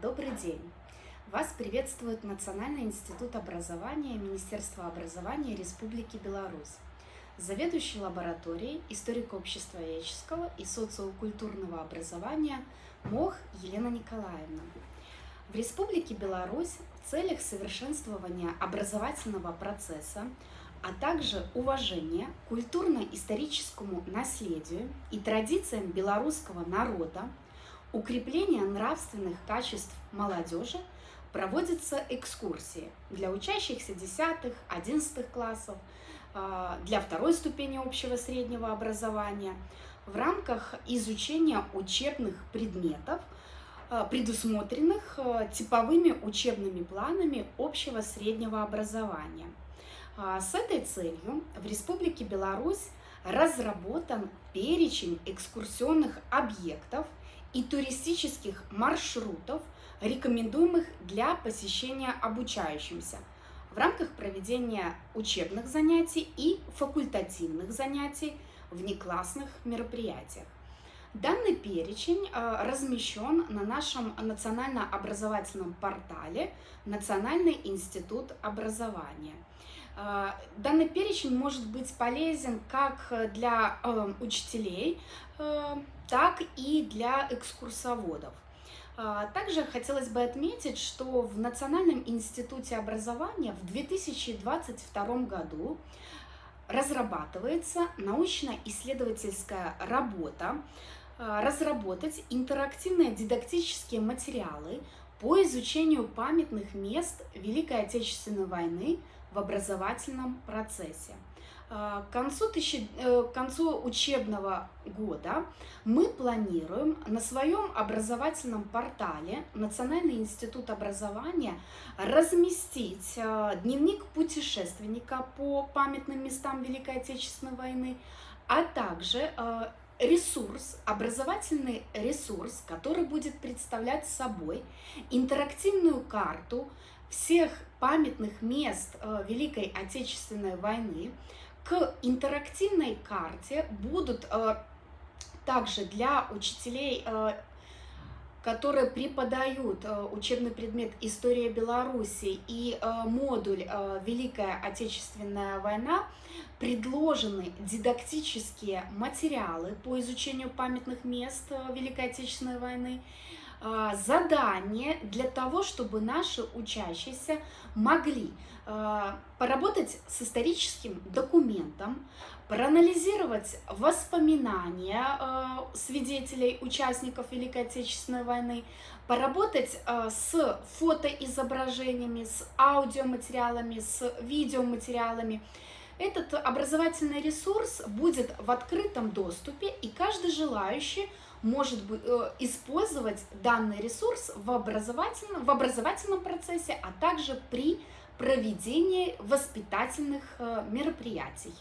добрый день! Вас приветствует Национальный институт образования Министерства образования Республики Беларусь, заведующий лабораторией историко-обществоведческого и социокультурного образования МОХ Елена Николаевна. В Республике Беларусь в целях совершенствования образовательного процесса, а также уважения культурно-историческому наследию и традициям белорусского народа укрепления нравственных качеств молодежи проводятся экскурсии для учащихся 10-11 классов, а, для второй ступени общего среднего образования в рамках изучения учебных предметов, а, предусмотренных а, типовыми учебными планами общего среднего образования. С этой целью в Республике Беларусь разработан перечень экскурсионных объектов – и туристических маршрутов, рекомендуемых для посещения обучающимся в рамках проведения учебных занятий и факультативных занятий, внеклассных мероприятиях. Данный перечень э, размещен на нашем национально-образовательном портале Национальный институт образования. Э, данный перечень может быть полезен как для э, учителей, так и для экскурсоводов. Также хотелось бы отметить, что в Национальном институте образования в 2022 году разрабатывается научно-исследовательская работа Э, разработать интерактивные дидактические материалы по изучению памятных мест Великой Отечественной войны в образовательном процессе. Э, к концу, тысячи, э, к концу учебного года мы планируем на своем образовательном портале Национальный институт образования разместить дневник путешественника по памятным местам Великой Отечественной войны, а также ресурс, образовательный ресурс, который будет представлять собой интерактивную карту всех памятных мест э, Великой Отечественной войны. К интерактивной карте будут э, также для учителей э, которые преподают э, учебный предмет «История Беларуси» и э, модуль э, «Великая Отечественная война», предложены дидактические материалы по изучению памятных мест Великой Отечественной войны, задание для того, чтобы наши учащиеся могли а, поработать с историческим документом, проанализировать воспоминания а, свидетелей, участников Великой Отечественной войны, поработать с фотоизображениями, с аудиоматериалами, с видеоматериалами, этот образовательный ресурс будет в открытом доступе, и каждый желающий может э, использовать данный ресурс в образовательном, в образовательном процессе, а также при проведении воспитательных э, мероприятий.